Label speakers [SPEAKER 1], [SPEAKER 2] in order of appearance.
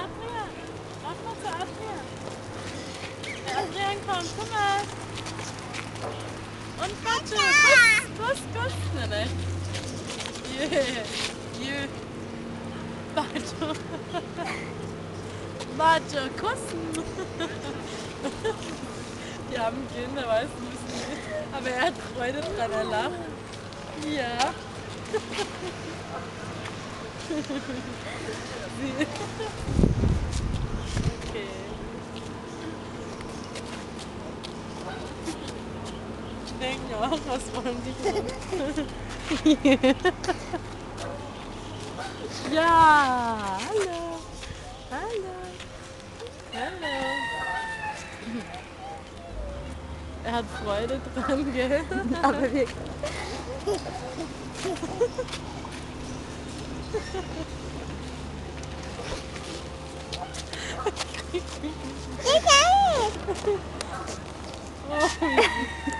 [SPEAKER 1] Adrian. Lauf mal zu Adrian. Der Adrian kommt, guck mal. Und warte, kuss, kuss, kuss. Nein, nein. Yeah, yeah. Warte. Warte, kussen. Die haben Kinder, weißt du, müssen nicht. Aber er hat Freude dran, er lacht. Ja. Sie Okay. Ich denke auch, was wollen die machen? Ja, hallo. Hallo. Hallo. Er hat Freude dran, gell? Aber
[SPEAKER 2] wirklich.
[SPEAKER 1] Que é isso?